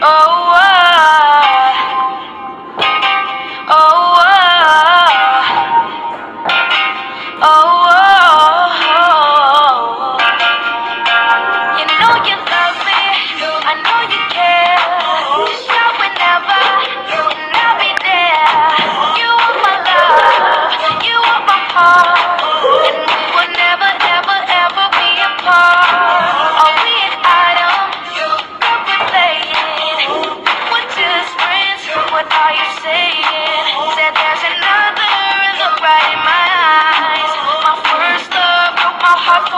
Oh, hot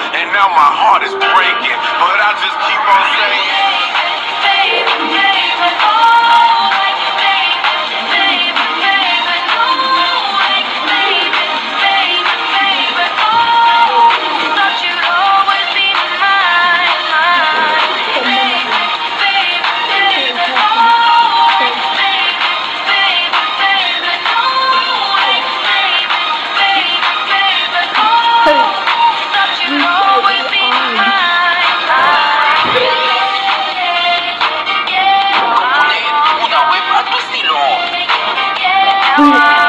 Thank you.